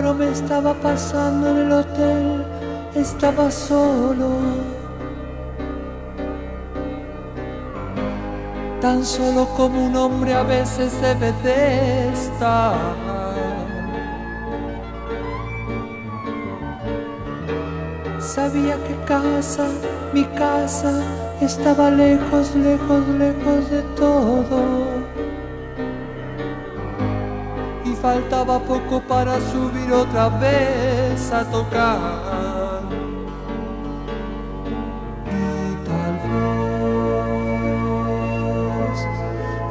estaba pasando en el hotel, estaba solo. Tan solo como un hombre a veces debe de estar. Sabía que casa, mi casa, estaba lejos, lejos, lejos de todo faltaba poco para subir otra vez a tocar. Y tal vez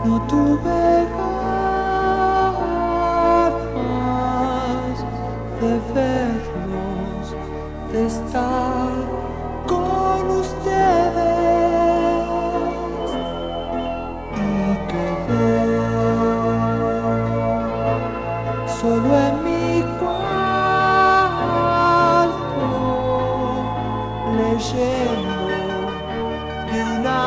no tuve ganas de verlos, de estar. solo en mi cuarto, leyendo de una